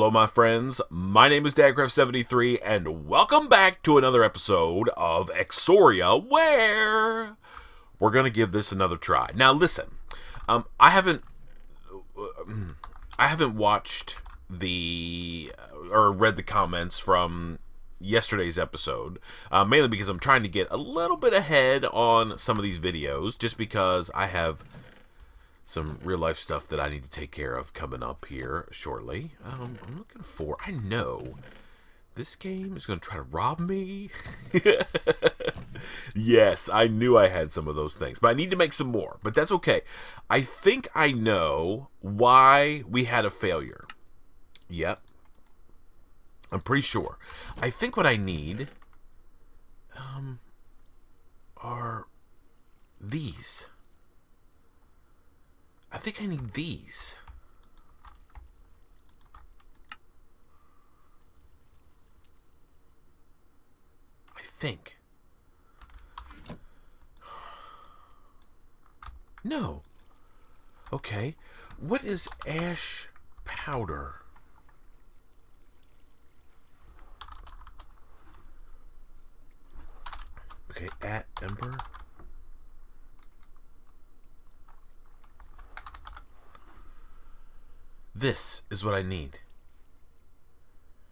Hello, my friends. My name is Dadcraft73, and welcome back to another episode of Exoria, where we're going to give this another try. Now, listen, um, I haven't, I haven't watched the or read the comments from yesterday's episode, uh, mainly because I'm trying to get a little bit ahead on some of these videos, just because I have some real life stuff that I need to take care of coming up here shortly. Um, I'm looking for. I know this game is going to try to rob me. yes, I knew I had some of those things, but I need to make some more. But that's okay. I think I know why we had a failure. Yep. I'm pretty sure. I think what I need um, are these. I think I need these. I think. No. Okay. What is ash powder? Okay, at Ember. This is what I need.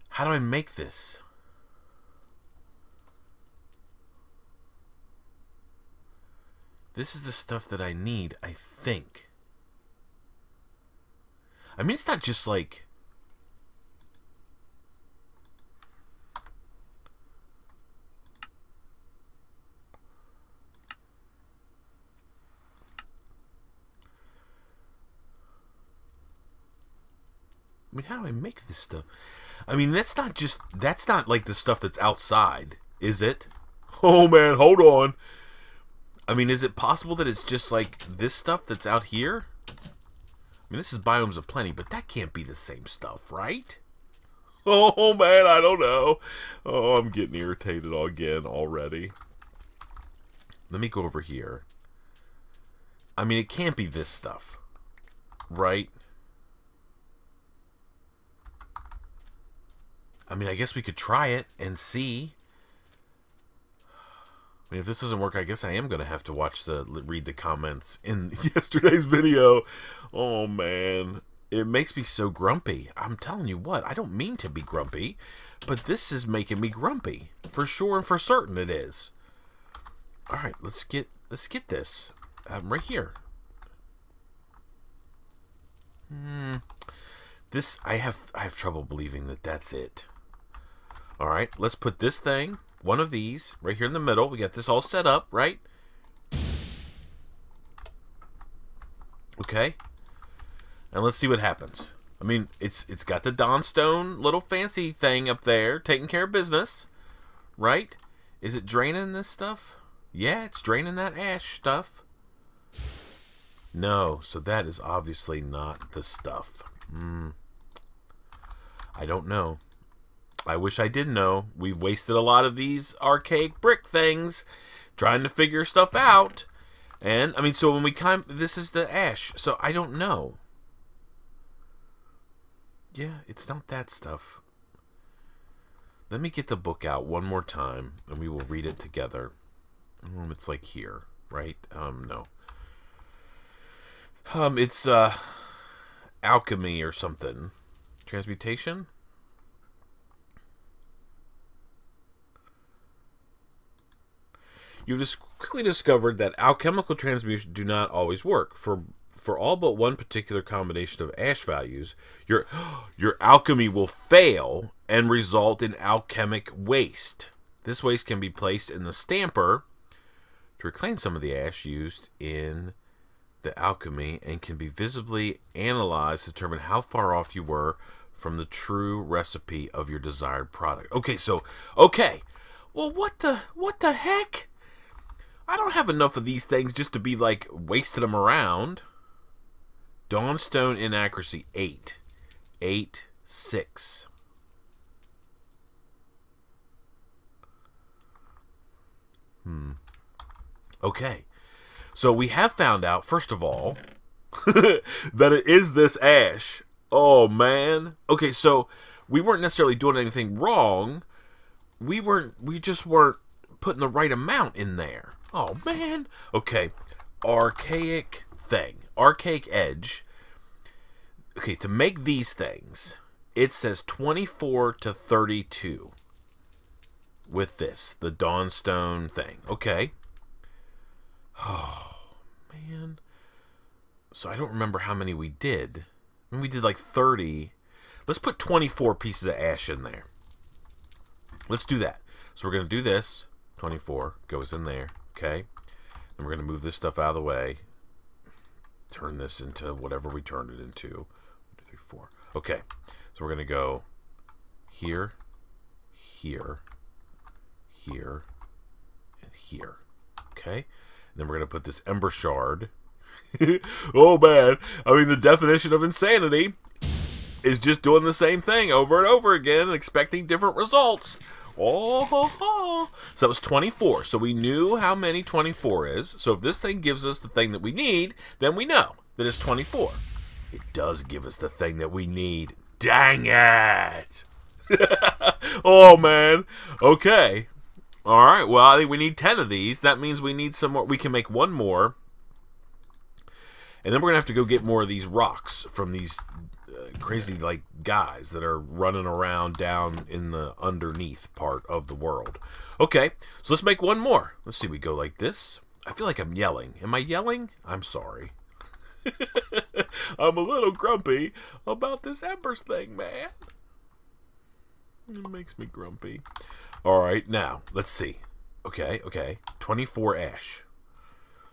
How do I make this? This is the stuff that I need, I think. I mean, it's not just like... I mean, how do I make this stuff? I mean, that's not just that's not like the stuff that's outside, is it? Oh man, hold on. I mean, is it possible that it's just like this stuff that's out here? I mean, this is Biomes O' Plenty, but that can't be the same stuff, right? Oh man, I don't know. Oh, I'm getting irritated again already. Let me go over here. I mean, it can't be this stuff, right? I mean, I guess we could try it and see. I mean, if this doesn't work, I guess I am going to have to watch the read the comments in yesterday's video. Oh man, it makes me so grumpy. I'm telling you what, I don't mean to be grumpy, but this is making me grumpy for sure and for certain it is. All right, let's get let's get this um, right here. Hmm. This I have I have trouble believing that that's it. All right, let's put this thing, one of these, right here in the middle. We got this all set up, right? Okay. And let's see what happens. I mean, it's it's got the Dawnstone little fancy thing up there, taking care of business, right? Is it draining this stuff? Yeah, it's draining that ash stuff. No, so that is obviously not the stuff. Hmm. I don't know. I wish I did know. We've wasted a lot of these archaic brick things trying to figure stuff out. And, I mean, so when we come, this is the ash. So I don't know. Yeah, it's not that stuff. Let me get the book out one more time, and we will read it together. Um, it's like here, right? Um, no. Um, it's, uh, alchemy or something. Transmutation? You've just quickly discovered that alchemical transmutation do not always work. For for all but one particular combination of ash values, your your alchemy will fail and result in alchemic waste. This waste can be placed in the stamper to reclaim some of the ash used in the alchemy and can be visibly analyzed to determine how far off you were from the true recipe of your desired product. Okay, so okay. Well, what the what the heck? I don't have enough of these things just to be like wasting them around. Dawnstone inaccuracy 8. 8 6. Hmm. Okay. So we have found out, first of all, that it is this ash. Oh man. Okay, so we weren't necessarily doing anything wrong. We weren't we just weren't putting the right amount in there. Oh man. Okay. Archaic thing. Archaic edge. Okay, to make these things, it says 24 to 32 with this, the Dawnstone thing. Okay. Oh, man. So I don't remember how many we did. I mean, we did like 30. Let's put 24 pieces of ash in there. Let's do that. So we're going to do this. 24 goes in there. Okay. And we're going to move this stuff out of the way. Turn this into whatever we turned it into. One, two, three, four. Okay. So we're going to go here, here, here, and here. Okay? And then we're going to put this Ember Shard. oh, man. I mean, the definition of insanity is just doing the same thing over and over again and expecting different results. Oh, ho, ho. so that was 24. So we knew how many 24 is. So if this thing gives us the thing that we need, then we know that it's 24. It does give us the thing that we need. Dang it! oh man. Okay. All right. Well, I think we need 10 of these. That means we need some more. We can make one more. And then we're going to have to go get more of these rocks from these crazy like guys that are running around down in the underneath part of the world. Okay. So let's make one more. Let's see. We go like this. I feel like I'm yelling. Am I yelling? I'm sorry. I'm a little grumpy about this Embers thing, man. It makes me grumpy. All right, now, let's see. Okay, okay. 24 ash.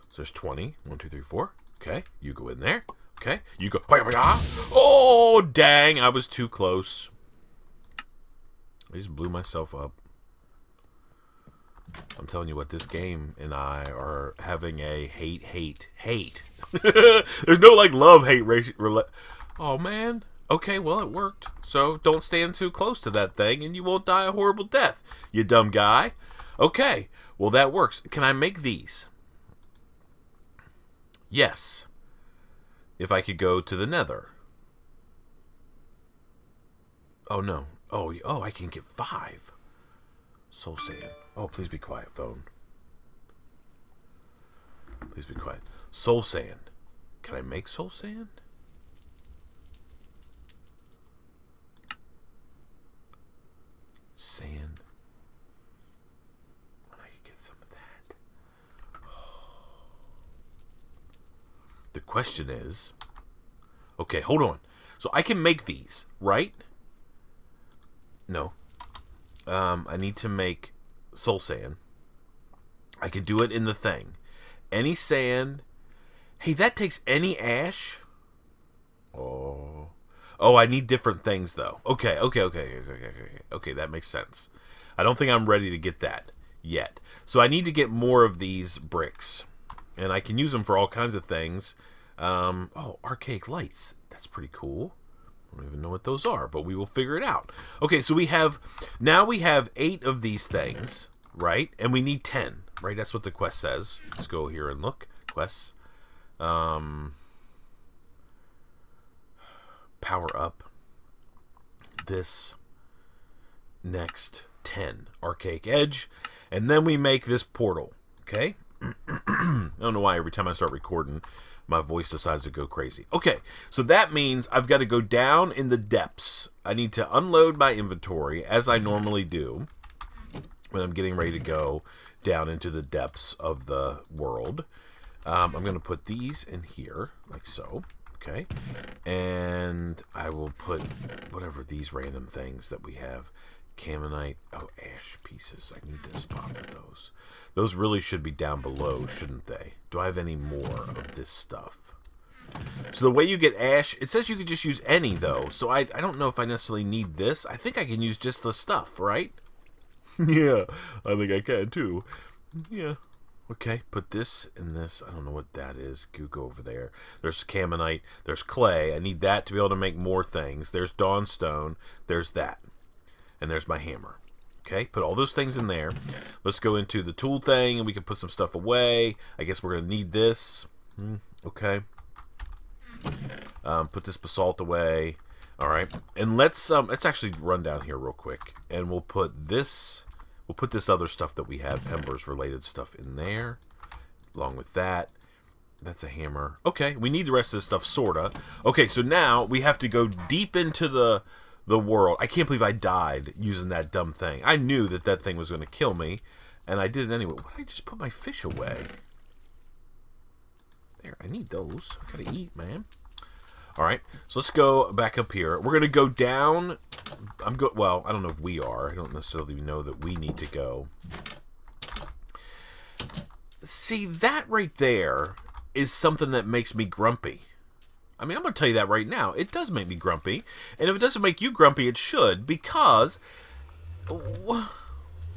So there's 20. 1, 2, 3, 4. Okay, you go in there. Okay, you go. Oh, dang, I was too close. I just blew myself up. I'm telling you what, this game and I are having a hate, hate, hate. There's no like love, hate, ratio. Oh man. Okay, well it worked. So don't stand too close to that thing, and you won't die a horrible death. You dumb guy. Okay, well that works. Can I make these? Yes. If I could go to the Nether. Oh no. Oh, oh, I can get five. Soul Sand. Oh, please be quiet, phone. Please be quiet. Soul Sand. Can I make Soul Sand? Sand. I could get some of that. The question is... Okay, hold on. So I can make these, right? No. Um, I need to make soul sand. I can do it in the thing. Any sand. Hey, that takes any ash. Oh. Oh, I need different things though. Okay, okay, okay, okay, okay, okay. Okay, that makes sense. I don't think I'm ready to get that yet. So I need to get more of these bricks. And I can use them for all kinds of things. Um, oh, archaic lights. That's pretty cool. I don't even know what those are, but we will figure it out. Okay, so we have now we have eight of these things, right? And we need ten, right? That's what the quest says. Let's go here and look. Quests. Um, power up this next 10 archaic edge and then we make this portal okay i don't know why every time i start recording my voice decides to go crazy. Okay, so that means I've got to go down in the depths. I need to unload my inventory, as I normally do, when I'm getting ready to go down into the depths of the world. Um, I'm going to put these in here, like so. Okay, and I will put whatever these random things that we have. Caminite, oh, ash pieces. I need this spot for those. Those really should be down below, shouldn't they? Do I have any more of this stuff? So the way you get ash, it says you could just use any, though. So I, I don't know if I necessarily need this. I think I can use just the stuff, right? yeah, I think I can, too. Yeah. Okay, put this in this. I don't know what that is. Go, go over there. There's Caminite. There's clay. I need that to be able to make more things. There's Dawnstone. There's that. And there's my hammer. Okay, put all those things in there. Let's go into the tool thing, and we can put some stuff away. I guess we're going to need this. Hmm, okay. Um, put this basalt away. All right, and let's um let's actually run down here real quick, and we'll put this we'll put this other stuff that we have embers related stuff in there, along with that. That's a hammer. Okay, we need the rest of this stuff, sorta. Okay, so now we have to go deep into the the world. I can't believe I died using that dumb thing. I knew that that thing was going to kill me, and I did it anyway. Why did I just put my fish away? There, I need those. I gotta eat, man. All right, so let's go back up here. We're gonna go down. I'm go. Well, I don't know if we are. I don't necessarily know that we need to go. See that right there is something that makes me grumpy. I mean, I'm going to tell you that right now. It does make me grumpy. And if it doesn't make you grumpy, it should. Because.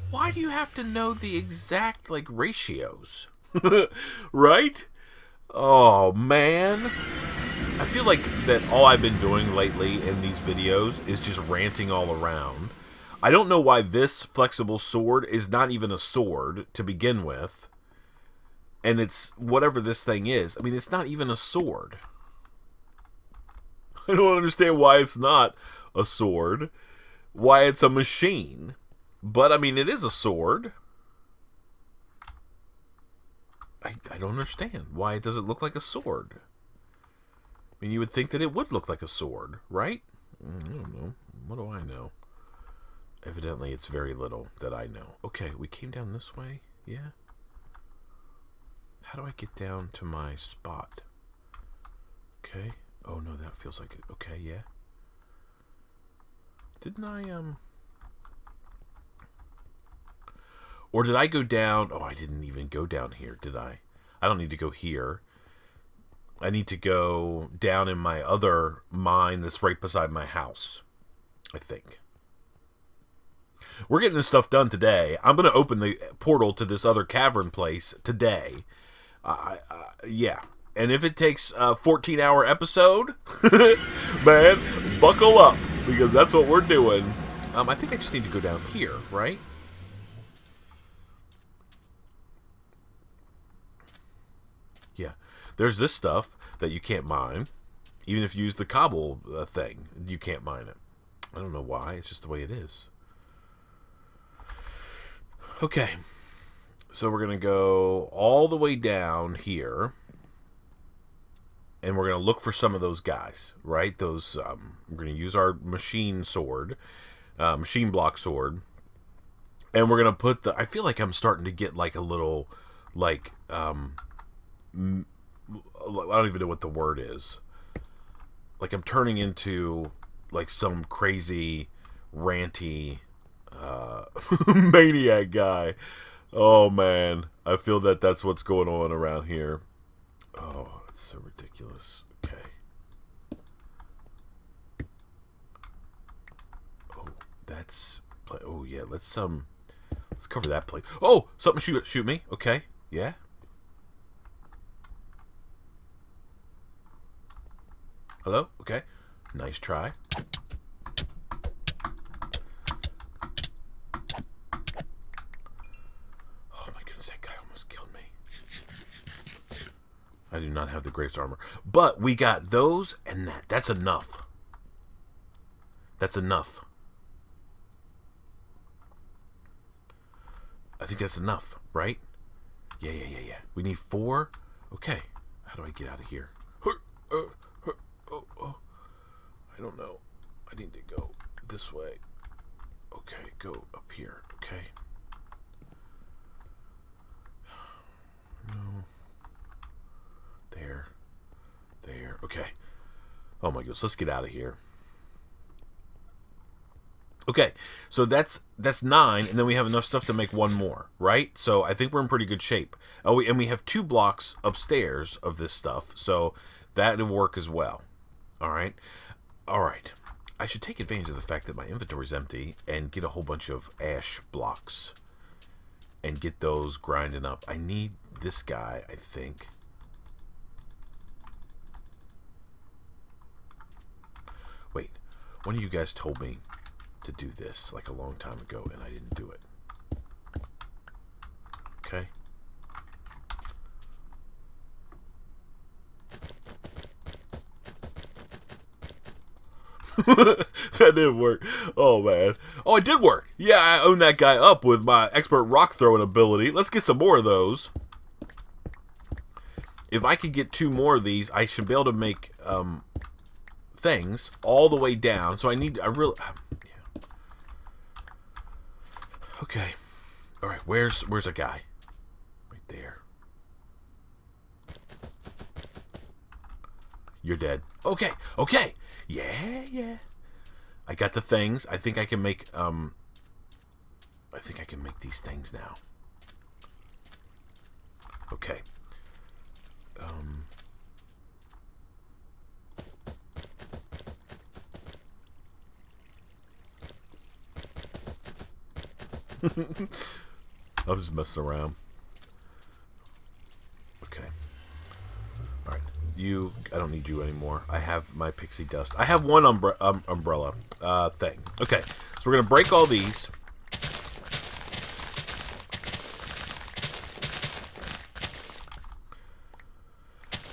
Why do you have to know the exact, like, ratios? right? Oh, man. I feel like that all I've been doing lately in these videos is just ranting all around. I don't know why this flexible sword is not even a sword to begin with. And it's whatever this thing is. I mean, it's not even a sword. I don't understand why it's not a sword, why it's a machine. But I mean, it is a sword. I, I don't understand why it doesn't look like a sword. I mean, you would think that it would look like a sword, right? Mm, I don't know. What do I know? Evidently, it's very little that I know. Okay, we came down this way. Yeah. How do I get down to my spot? Okay. Oh no, that feels like it. Okay, yeah. Didn't I, um... Or did I go down... Oh, I didn't even go down here, did I? I don't need to go here. I need to go down in my other mine that's right beside my house. I think. We're getting this stuff done today. I'm going to open the portal to this other cavern place today. Uh, uh, yeah, and if it takes a 14 hour episode, man, buckle up because that's what we're doing. Um, I think I just need to go down here, right? Yeah, there's this stuff that you can't mine. Even if you use the cobble uh, thing, you can't mine it. I don't know why. It's just the way it is. Okay. So we're going to go all the way down here and we're going to look for some of those guys, right? Those um, we're going to use our machine sword, uh, machine block sword, and we're going to put the. I feel like I'm starting to get like a little, like um, I don't even know what the word is. Like I'm turning into like some crazy, ranty, uh, maniac guy. Oh man, I feel that that's what's going on around here. Oh so ridiculous. Okay. Oh, that's play. Oh yeah, let's um, let's cover that plate. Oh, something shoot shoot me. Okay, yeah. Hello. Okay, nice try. I do not have the greatest armor. But we got those and that. That's enough. That's enough. I think that's enough, right? Yeah, yeah, yeah, yeah. We need four. Okay. How do I get out of here? Uh, oh, oh. I don't know. I need to go this way. Okay, go up here. Okay. No. There. There. Okay. Oh my goodness. Let's get out of here. Okay, so that's that's nine, and then we have enough stuff to make one more, right? So I think we're in pretty good shape. Oh, we, and we have two blocks upstairs of this stuff, so that will work as well. All right, all right. I should take advantage of the fact that my inventory is empty and get a whole bunch of ash blocks and get those grinding up. I need this guy, I think. One of you guys told me to do this like a long time ago, and I didn't do it. Okay? that didn't work. Oh man. Oh, it did work. Yeah, I own that guy up with my expert rock throwing ability. Let's get some more of those. If I could get two more of these, I should be able to make um, things all the way down. So I need. I really. Yeah. Okay. All right. Where's Where's a guy? Right there. You're dead. Okay. Okay. Yeah, yeah. I got the things. I think I can make, um... I think I can make these things now. Okay. Um... I'm just messing around. Okay Alright. you I don't need you anymore. I have my pixie dust. I have one umbre um, umbrella uh, thing. Okay, so we're gonna break all these.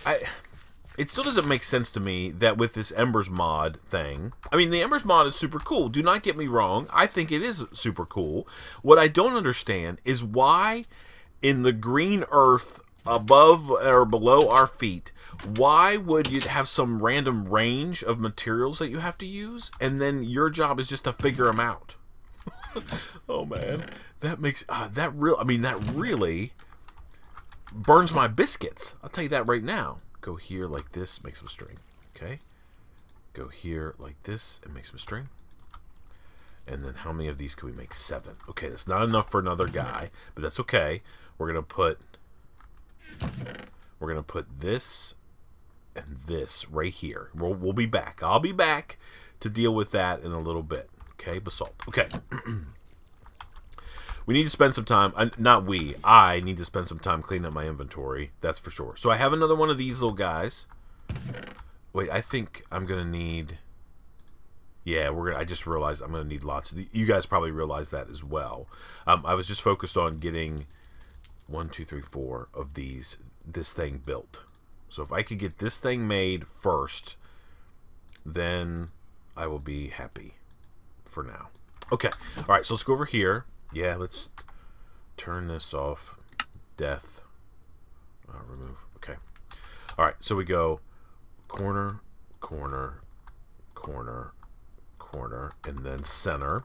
I it still doesn't make sense to me that with this Embers mod thing, I mean, the Embers mod is super cool. Do not get me wrong. I think it is super cool. What I don't understand is why in the green earth above or below our feet, why would you have some random range of materials that you have to use and then your job is just to figure them out oh man that makes uh, that real i mean that really burns my biscuits i'll tell you that right now go here like this make some string okay go here like this and make some string and then how many of these can we make seven okay that's not enough for another guy but that's okay we're gonna put we're gonna put this and this right here. We'll, we'll be back. I'll be back to deal with that in a little bit. Okay, basalt. Okay. we need to spend some time. Uh, not we. I need to spend some time cleaning up my inventory. That's for sure. So I have another one of these little guys. Wait, I think I'm gonna need. Yeah, we're gonna. I just realized I'm gonna need lots of. The, you guys probably realize that as well. Um, I was just focused on getting one, two, three, four of these. This thing built. So if I could get this thing made first, then I will be happy for now. Okay. All right, so let's go over here. Yeah, let's turn this off. Death. Uh, remove. Okay. All right, so we go corner, corner, corner, corner, and then center.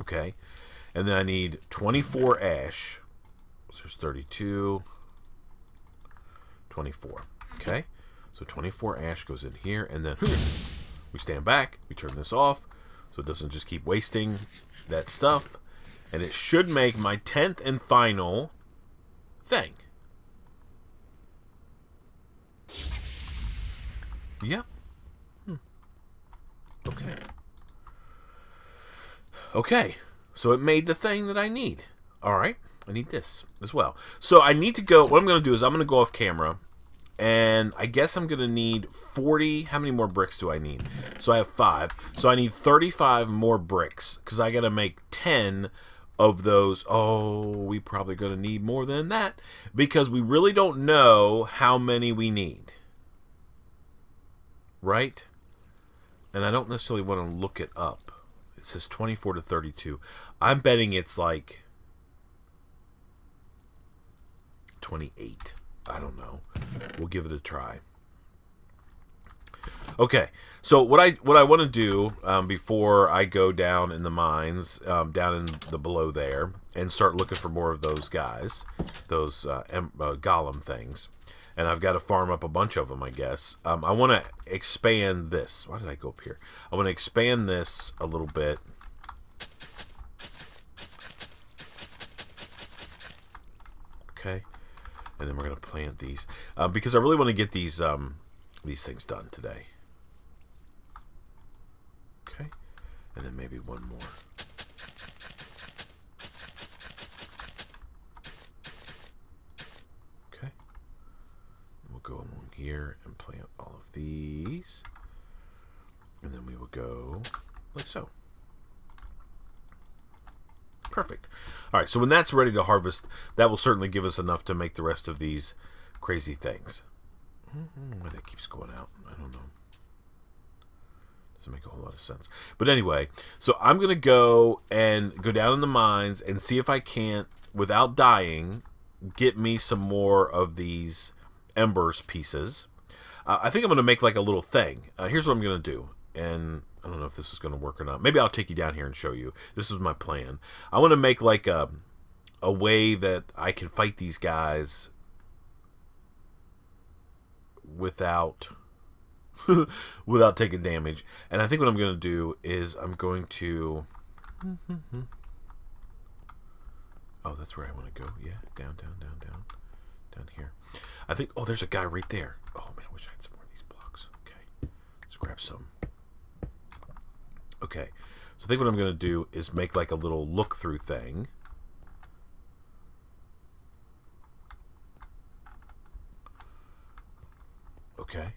Okay. And then I need 24 ash. So there's 32. 24. Okay? So 24 ash goes in here, and then we stand back, we turn this off, so it doesn't just keep wasting that stuff. And it should make my 10th and final thing. Yep. Hmm. Okay. Okay. So it made the thing that I need. All right. I need this as well. So I need to go. What I'm going to do is I'm going to go off camera. And I guess I'm to need 40. How many more bricks do I need? So I have five. So I need 35 more bricks. Because I got to make 10 of those. Oh, we probably to need more than that. Because we really don't know how many we need. Right? And I don't necessarily want to look it up. It says 24 to 32. I'm betting it's like 28. I don't know. We'll give it a try. Okay, so what I what I want to do um, before I go down in the mines, um, down in the below there, and start looking for more of those guys, those uh, uh, golem things, and I've got to farm up a bunch of them, I guess. Um, I want to expand this. Why did I go up here? I want to expand this a little bit. Okay and then we're going to plant these uh, because I really want to get these um, these things done today. Okay, and then maybe one more. Okay, we'll go along here and plant all of these, and then we will go like so. Perfect. All right, so when that's ready to harvest, that will certainly give us enough to make the rest of these crazy things. why that keeps going out. I don't know. Doesn't make a whole lot of sense. But anyway, so I'm gonna go and go down in the mines and see if I can't, without dying, get me some more of these embers pieces. Uh, I think I'm gonna make like a little thing. Uh, here's what I'm gonna do, and I don't know if this is gonna work or not. Maybe I'll take you down here and show you. This is my plan. I want to make like a a way that I can fight these guys without without taking damage. And I think what I'm going to do is I'm going to... oh, that's where I want to go. Yeah, down, down, down, down. Down here. I think... Oh, there's a guy right there. Oh, man, I wish I had some more of these blocks. Okay. Let's grab some. Okay. So I think what I'm going to do is make like a little look-through thing. Okay.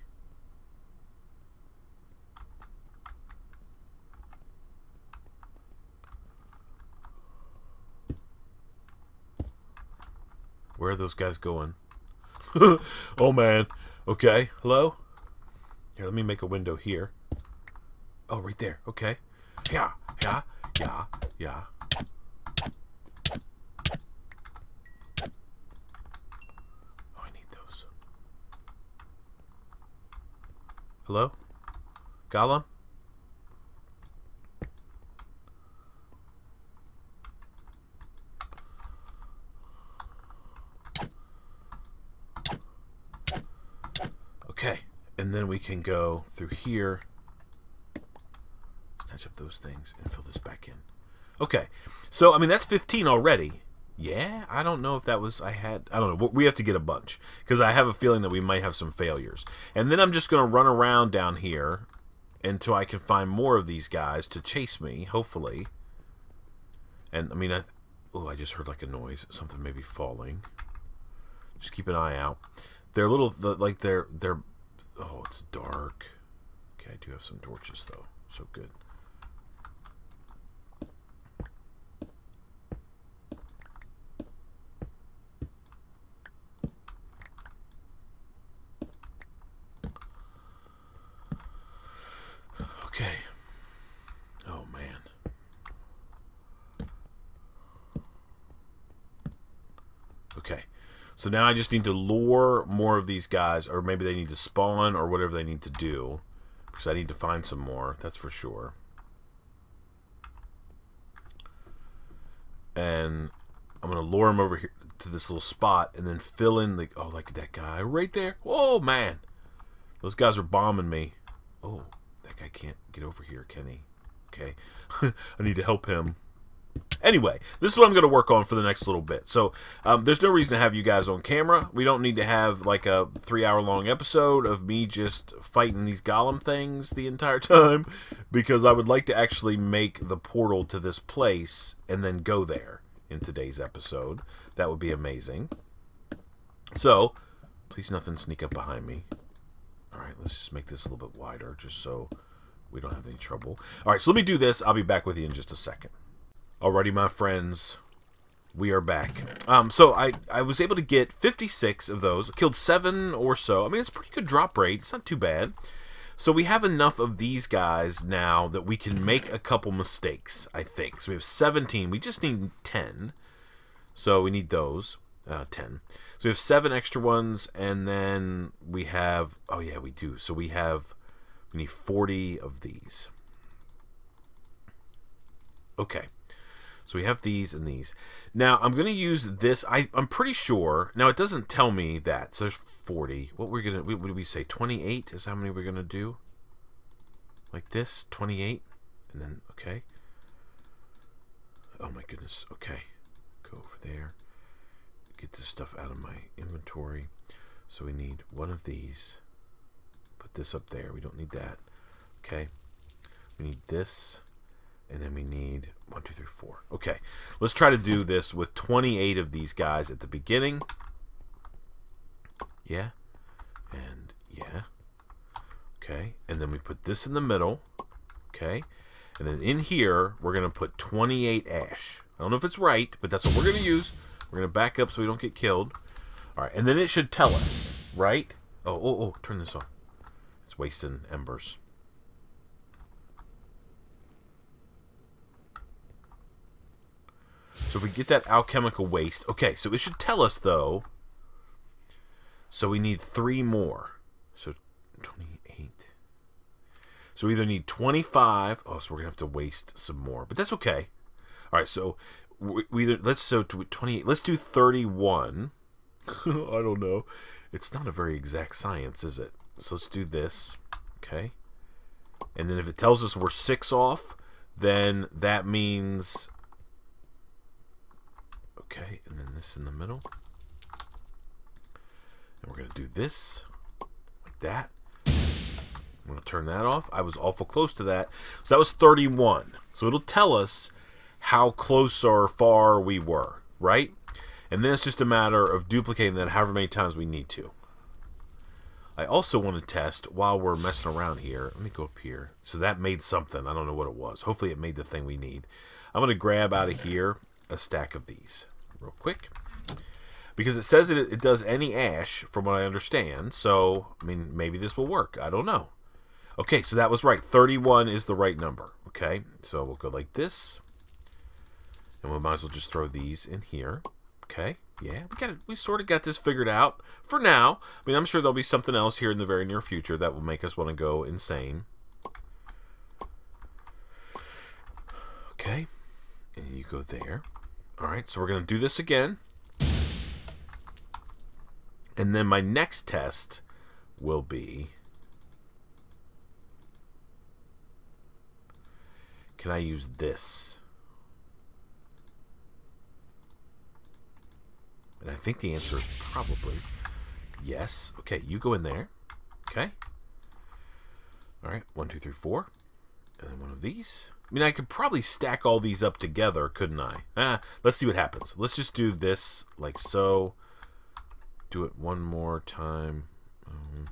Where are those guys going? oh man. Okay. Hello? Here, let me make a window here. Oh, right there. Okay. Yeah, yeah, yeah, yeah. Oh, I need those. Hello? Golem? Okay, and then we can go through here, up those things, and fill this back in. Okay, so I mean that's 15 already. Yeah, I don't know if that was I had. I don't know. We have to get a bunch because I have a feeling that we might have some failures. And then I'm just gonna run around down here until I can find more of these guys to chase me. Hopefully. And I mean, I oh, I just heard like a noise. Something maybe falling. Just keep an eye out. They're little, like they're they're. Oh, it's dark. Okay, I do have some torches though, so good. Okay. Oh man. Okay. So now I just need to lure more of these guys, or maybe they need to spawn, or whatever they need to do. Because I need to find some more, that's for sure. And I'm going to lure them over here to this little spot, and then fill in the... Oh, like that guy right there. Oh, man. Those guys are bombing me. Oh, that guy can't get over here, can he? Okay. I need to help him. Anyway, this is what I'm going to work on for the next little bit. So, um, there's no reason to have you guys on camera. We don't need to have like a three hour long episode of me just fighting these golem things the entire time because I would like to actually make the portal to this place and then go there in today's episode. That would be amazing. So, please nothing sneak up behind me. Alright, let's just make this a little bit wider just so we don't have any trouble. Alright, so let me do this. I'll be back with you in just a second. Alrighty, my friends, we are back. Um, so I, I was able to get 56 of those, killed 7 or so. I mean, it's pretty good drop rate. It's not too bad. So we have enough of these guys now that we can make a couple mistakes, I think. So we have 17. We just need 10. So we need those. Uh, 10. So we have 7 extra ones, and then we have... Oh, yeah, we do. So we have... We need 40 of these. Okay. So we have these and these. Now, I'm going to use this. I, I'm pretty sure. Now, it doesn't tell me that. So there's 40. What we're going to... What did we say? 28 is how many we're going to do? Like this? 28? And then, okay. Oh, my goodness. Okay. Go over there. Get this stuff out of my inventory. So we need one of these. Put this up there. We don't need that. Okay. We need this. And then we need one, two, three, four. Okay, let's try to do this with 28 of these guys at the beginning. Yeah, and yeah. Okay, and then we put this in the middle. Okay, and then in here, we're going to put 28 ash. I don't know if it's right, but that's what we're going to use. We're going to back up so we don't get killed. All right, and then it should tell us, right? Oh, oh, oh, turn this on. It's wasting embers. So if we get that alchemical waste, okay, so it should tell us though. So we need three more. So 28. So we either need 25. Oh, so we're gonna have to waste some more, but that's okay. All right, so we, we either let's so 28. Let's do 31. I don't know. It's not a very exact science, is it? So let's do this. Okay. And then if it tells us we're six off, then that means Okay, and then this in the middle. And we're going to do this, like that. I'm going to turn that off. I was awful close to that. So that was 31. So it'll tell us how close or far we were, right? And then it's just a matter of duplicating that however many times we need to. I also want to test while we're messing around here. Let me go up here. So that made something. I don't know what it was. Hopefully it made the thing we need. I'm going to grab out of here a stack of these real quick. Because it says it, it does any ash, from what I understand. So, I mean, maybe this will work. I don't know. Okay, so that was right. 31 is the right number. Okay, so we'll go like this. And we might as well just throw these in here. Okay, yeah, we got it. We sort of got this figured out for now. I mean, I'm sure there'll be something else here in the very near future that will make us want to go insane. Okay, and you go there. Alright, so we're going to do this again. And then my next test will be... Can I use this? And I think the answer is probably yes. Okay, you go in there. Okay. All right, one, two, three, four. And then one of these. I mean, I could probably stack all these up together, couldn't I? Ah, let's see what happens. Let's just do this like so. Do it one more time. Um,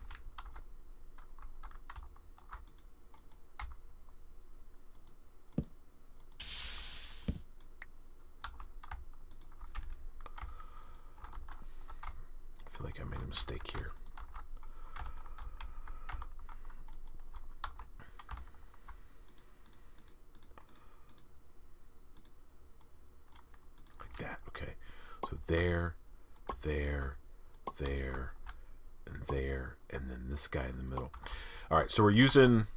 I feel like I made a mistake here. There, there, there, and there, and then this guy in the middle. All right, so we're using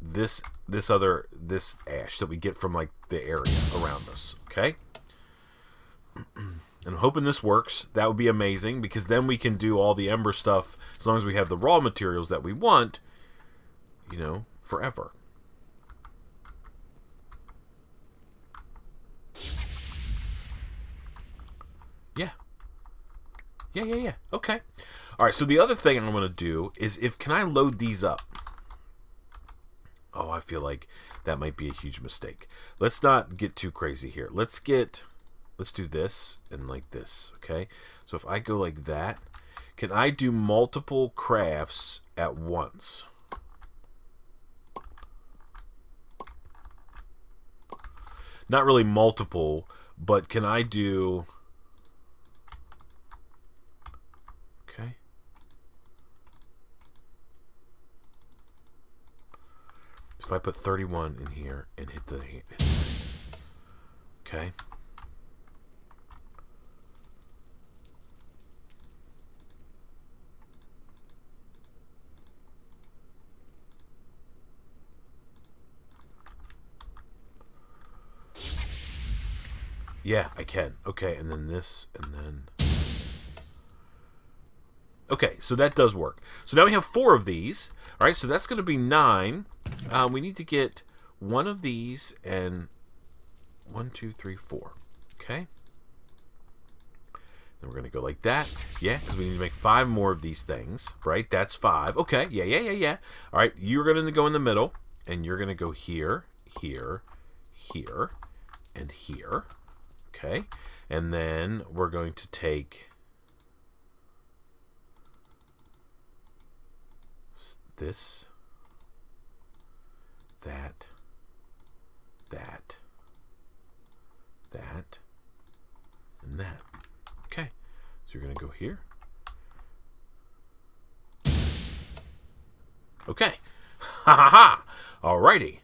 this this other this ash that we get from like the area around us. Okay. And I'm hoping this works. That would be amazing because then we can do all the ember stuff as long as we have the raw materials that we want, you know, forever. Yeah, yeah, yeah. Okay. All right, so the other thing I'm going to do is if can I load these up? Oh, I feel like that might be a huge mistake. Let's not get too crazy here. Let's get let's do this and like this, okay? So if I go like that, can I do multiple crafts at once? Not really multiple, but can I do if I put 31 in here and hit the... Okay. Yeah, I can. Okay, and then this, and then... Okay, so that does work. So now we have four of these. All right, so that's going to be nine. Uh, we need to get one of these and one, two, three, four. Okay. Then we're going to go like that. Yeah, because we need to make five more of these things, right? That's five. Okay, yeah, yeah, yeah, yeah. All right, you're going to go in the middle, and you're going to go here, here, here, and here. Okay. And then we're going to take this, that, that, that, and that. Okay, so you're going to go here. Okay. Ha ha ha! Alrighty.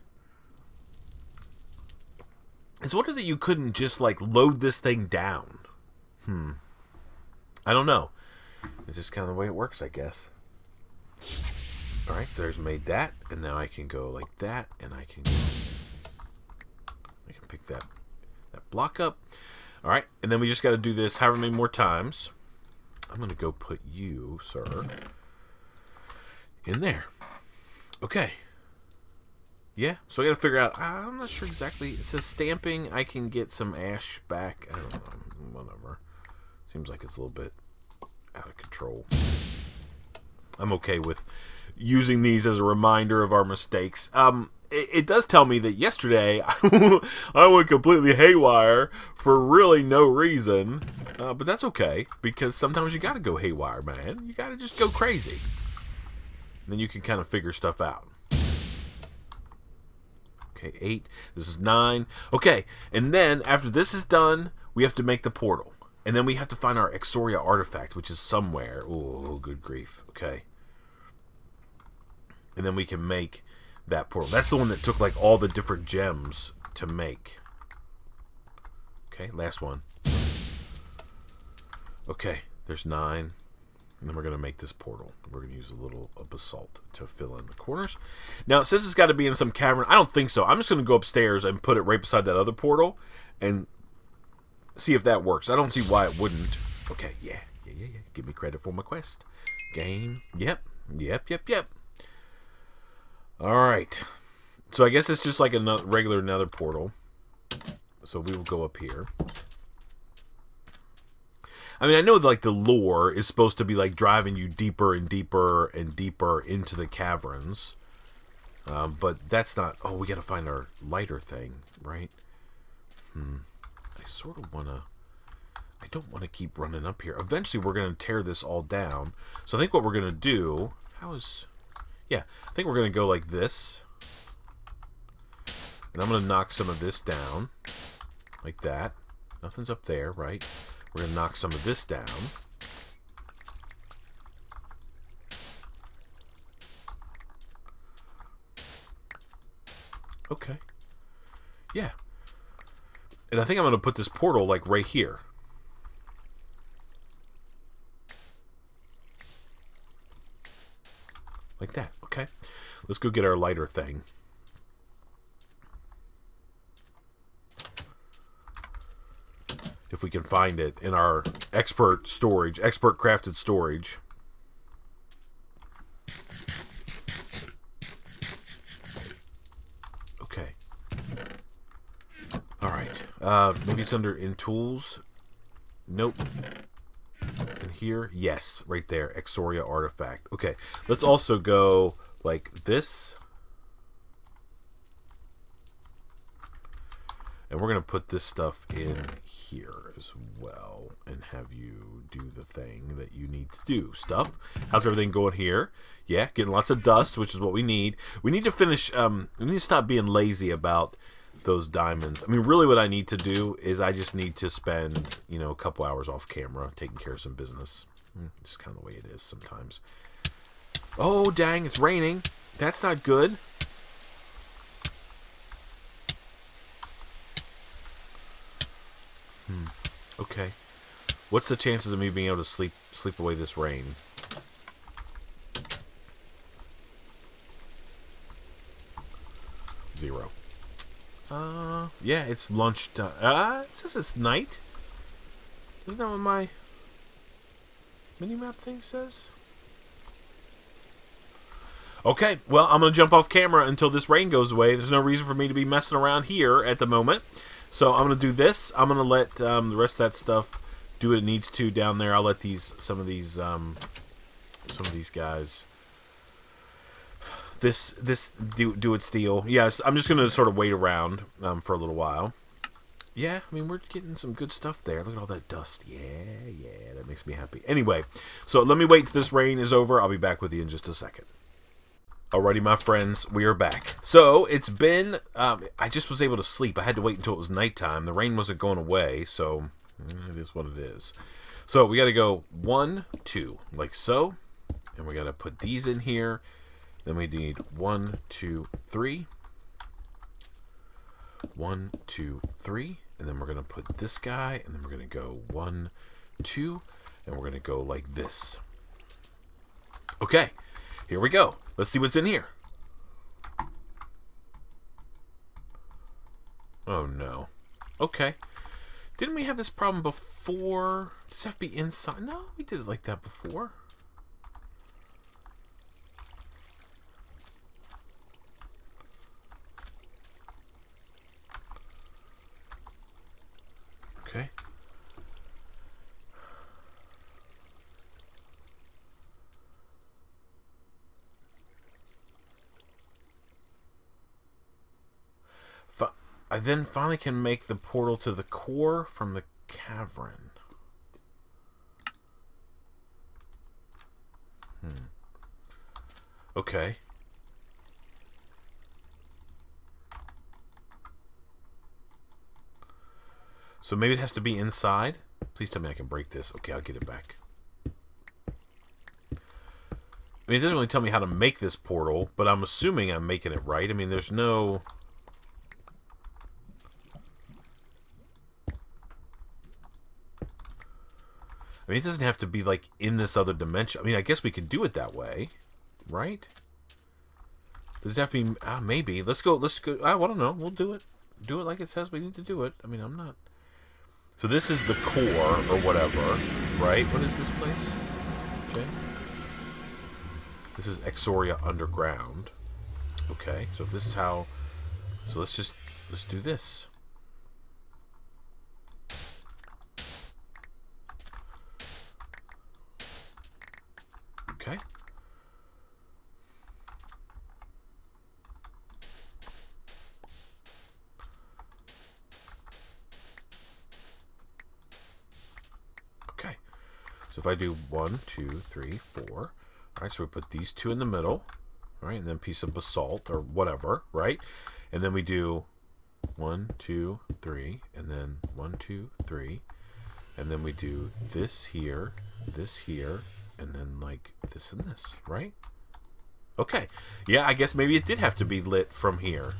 It's wonder that you couldn't just like load this thing down. Hmm. I don't know. It's just kind of the way it works, I guess. All right, so there's made that, and now I can go like that, and I can I can pick that that block up. All right, and then we just got to do this however many more times. I'm to go put you, sir, in there. Okay. Yeah, so I got to figure out. I'm not sure exactly. It says stamping. I can get some ash back. I don't know. Whatever. Seems like it's a little bit out of control. I'm okay with using these as a reminder of our mistakes. Um, it, it does tell me that yesterday I went completely haywire for really no reason, uh, but that's okay because sometimes you got to go haywire, man. You got to just go crazy. And then you can kind of figure stuff out. Okay, eight. This is nine. Okay, and then after this is done, we have to make the portal. And then we have to find our Exoria artifact, which is somewhere. Oh, good grief. Okay and then we can make that portal. That's the one that took like all the different gems to make. Okay, last one. Okay, there's nine. And then we're going to make this portal. We're going to use a little basalt to fill in the corners. Now, says it's got to be in some cavern. I don't think so. I'm just going to go upstairs and put it right beside that other portal and see if that works. I don't see why it wouldn't. Okay, yeah, yeah, yeah, yeah. Give me credit for my quest. Game. Yep, yep, yep, yep. Alright. So I guess it's just like a regular nether portal. So we will go up here. I mean, I know like the lore is supposed to be like driving you deeper and deeper and deeper into the caverns. Um, but that's not... Oh, we got to find our lighter thing, right? Hmm. I sort of want to... I don't want to keep running up here. Eventually, we're going to tear this all down. So I think what we're going to do... How is... Yeah, I think we're going to go like this. And I'm going to knock some of this down. Like that. Nothing's up there, right? We're going to knock some of this down. Okay. Yeah. And I think I'm going to put this portal, like, right here. Like that. Okay. Let's go get our lighter thing. If we can find it in our expert storage, expert crafted storage. Okay. All right. Uh, maybe it's under in tools. Nope here? Yes, right there. Exoria artifact. Okay, let's also go like this. And we're going to put this stuff in here as well and have you do the thing that you need to do. Stuff. How's everything going here? Yeah, getting lots of dust, which is what we need. We need to finish, um, we need to stop being lazy about those diamonds. I mean, really what I need to do is I just need to spend, you know, a couple hours off camera taking care of some business. Hmm, just kind of the way it is sometimes. Oh, dang, it's raining. That's not good. Hmm. Okay. What's the chances of me being able to sleep sleep away this rain? Zero. Uh, yeah, it's lunchtime. Uh, it says it's night. Isn't that what my minimap thing says? Okay, well, I'm going to jump off camera until this rain goes away. There's no reason for me to be messing around here at the moment. So I'm going to do this. I'm going to let um, the rest of that stuff do what it needs to down there. I'll let these, some of these, um, some of these guys this this do do its deal. Yes, I'm just gonna sort of wait around um, for a little while. Yeah, I mean we're getting some good stuff there. Look at all that dust. Yeah, yeah, that makes me happy. Anyway, so let me wait till this rain is over. I'll be back with you in just a second. Alrighty, my friends, we are back. So it's been. Um, I just was able to sleep. I had to wait until it was nighttime. The rain wasn't going away, so mm, it is what it is. So we got to go one, two, like so, and we got to put these in here then we need one, two, three. one, two, three, and then we're gonna put this guy, and then we're gonna go one, two, and we're gonna go like this. Okay, here we go. Let's see what's in here. Oh no. Okay. Didn't we have this problem before? Does it have to be inside? No, we did it like that before. Okay. I then finally can make the portal to the core from the cavern. Hmm. Okay. So maybe it has to be inside? Please tell me I can break this. Okay, I'll get it back. I mean, it doesn't really tell me how to make this portal, but I'm assuming I'm making it right. I mean, there's no... I mean, it doesn't have to be, like, in this other dimension. I mean, I guess we could do it that way, right? Does it have to be... Ah, maybe. Let's go... Let's go... Ah, I don't know. We'll do it. Do it like it says we need to do it. I mean, I'm not... So this is the core, or whatever, right? What is this place, Jay? This is Exoria Underground. Okay, so if this is how... So let's just... Let's do this. Okay. Okay. So if I do one, two, three, four. Alright, so we put these two in the middle. Alright, and then piece of basalt or whatever, right? And then we do one, two, three, and then one, two, three. And then we do this here, this here, and then like this and this, right? Okay. Yeah, I guess maybe it did have to be lit from here.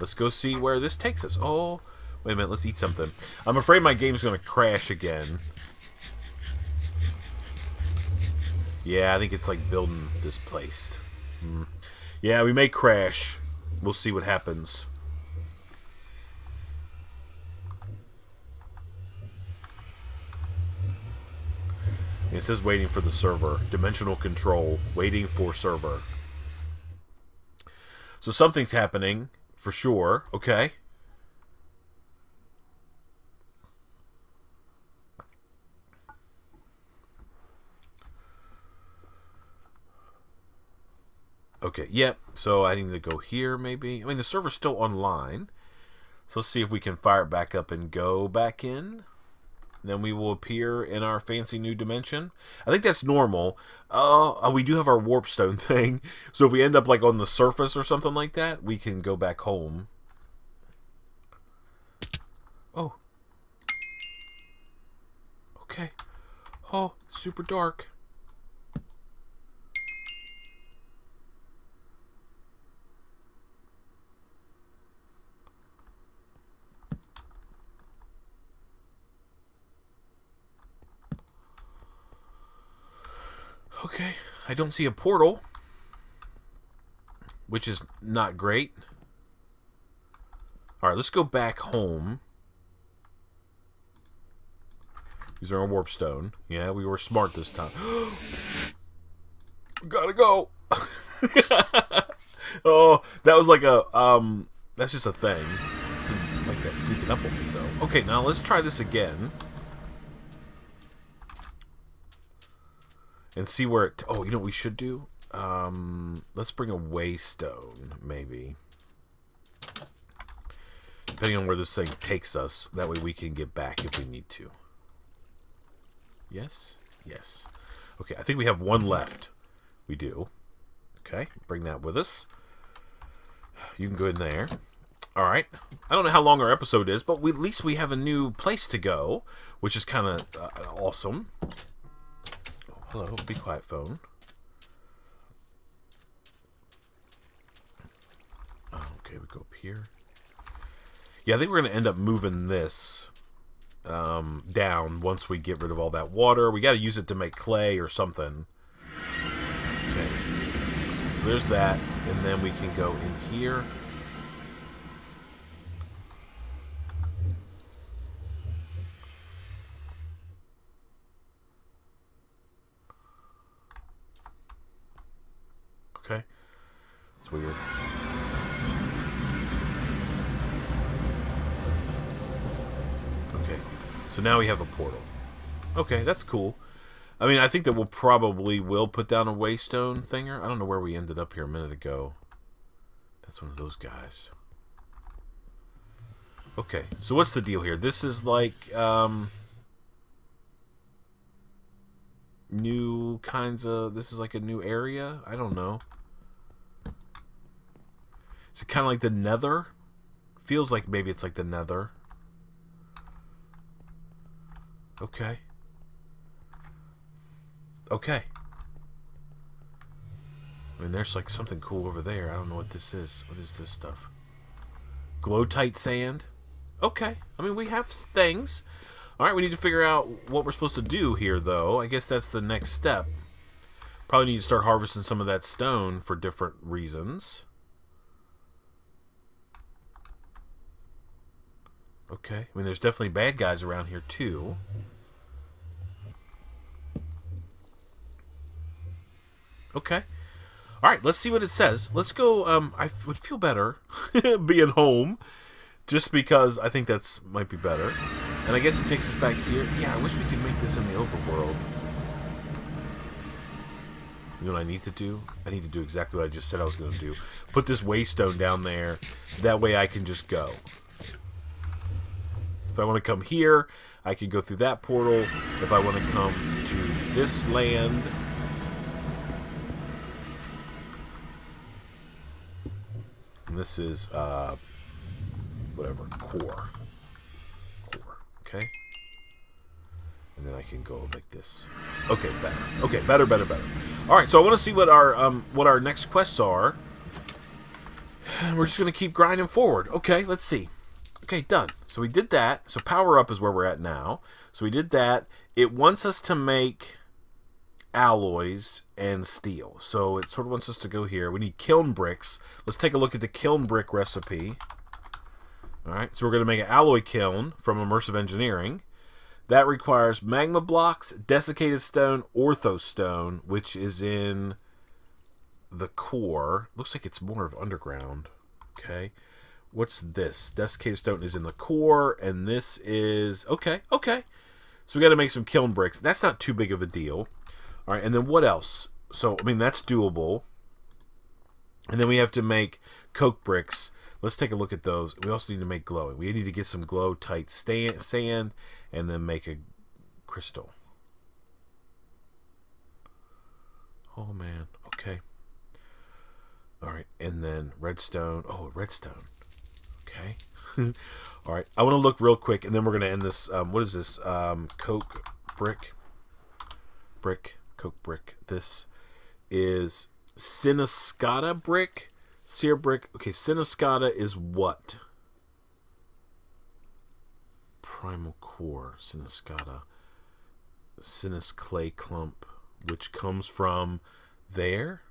Let's go see where this takes us. Oh, wait a minute. Let's eat something. I'm afraid my game's going to crash again. Yeah, I think it's like building this place. Mm. Yeah, we may crash. We'll see what happens. It says waiting for the server. Dimensional control. Waiting for server. So something's happening, for sure. Okay. Okay, yep. So I need to go here, maybe. I mean, the server's still online. So let's see if we can fire it back up and go back in then we will appear in our fancy new dimension. I think that's normal. Uh, we do have our warp stone thing, so if we end up like on the surface or something like that, we can go back home. Oh. Okay. Oh, super dark. Okay, I don't see a portal, which is not great. All right, let's go back home. Are our warp stone. Yeah, we were smart this time. Gotta go. oh, that was like a um. That's just a thing. Like that sneaking up on me though. Okay, now let's try this again. And see where it. Oh, you know what we should do? Um, let's bring a waystone, maybe. Depending on where this thing takes us, that way we can get back if we need to. Yes? Yes. Okay, I think we have one left. We do. Okay, bring that with us. You can go in there. All right. I don't know how long our episode is, but we, at least we have a new place to go, which is kind of uh, awesome. Hello, be quiet phone. Oh, okay, we go up here. Yeah, I think we're going to end up moving this um, down once we get rid of all that water. We got to use it to make clay or something. Okay. So there's that. And then we can go in here. Okay. It's weird. Okay. So now we have a portal. Okay, that's cool. I mean, I think that we'll probably will put down a waystone thinger. I don't know where we ended up here a minute ago. That's one of those guys. Okay, so what's the deal here? This is like, um... New kinds of... This is like a new area? I don't know. Is it kind of like the nether? Feels like maybe it's like the nether. Okay. Okay. I mean, there's like something cool over there. I don't know what this is. What is this stuff? Glow-tite sand? Okay. I mean, we have things. Alright, we need to figure out what we're supposed to do here, though. I guess that's the next step. Probably need to start harvesting some of that stone for different reasons. Okay. I mean, there's definitely bad guys around here, too. Okay. All right, let's see what it says. Let's go. Um, I would feel better being home, just because I think that's might be better. And I guess it takes us back here. Yeah, I wish we could make this in the overworld. You know what I need to do? I need to do exactly what I just said I was going to do. Put this waystone down there. That way I can just go. If I want to come here, I can go through that portal. If I want to come to this land, and this is uh, whatever core, core. Okay, and then I can go like this. Okay, better. Okay, better, better, better. All right, so I want to see what our um, what our next quests are. We're just gonna keep grinding forward. Okay, let's see. Okay, done. So we did that. So power up is where we're at now. So we did that. It wants us to make alloys and steel. So it sort of wants us to go here. We need kiln bricks. Let's take a look at the kiln brick recipe. Alright, so we're going to make an alloy kiln from Immersive Engineering. That requires magma blocks, desiccated stone, ortho stone, which is in the core. Looks like it's more of underground. Okay. What's this? Desiccated stone is in the core, and this is... Okay, okay. So we got to make some kiln bricks. That's not too big of a deal. All right, and then what else? So, I mean, that's doable. And then we have to make coke bricks. Let's take a look at those. We also need to make glowing. We need to get some glow-tite sand and then make a crystal. Oh, man. Okay. All right, and then redstone. Oh, redstone. Okay. All right. I want to look real quick, and then we're going to end this. Um, what is this? Um, coke brick. Brick coke brick. This is Siniscata brick. Sear brick. Okay, Siniscata is what? Primal core. Siniscata. Sinus clay clump, which comes from there.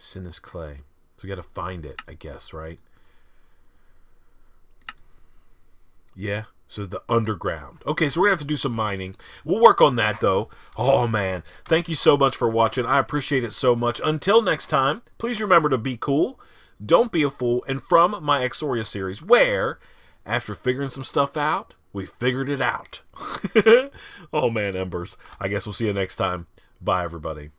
Sinus clay. So we got to find it, I guess, right? Yeah. So the underground. Okay, so we're gonna have to do some mining. We'll work on that though. Oh man, thank you so much for watching. I appreciate it so much. Until next time, please remember to be cool, don't be a fool, and from my Exoria series, where after figuring some stuff out, we figured it out. oh man, Embers. I guess we'll see you next time. Bye, everybody.